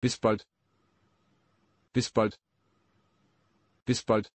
Bis bald. Bis bald. Bis bald.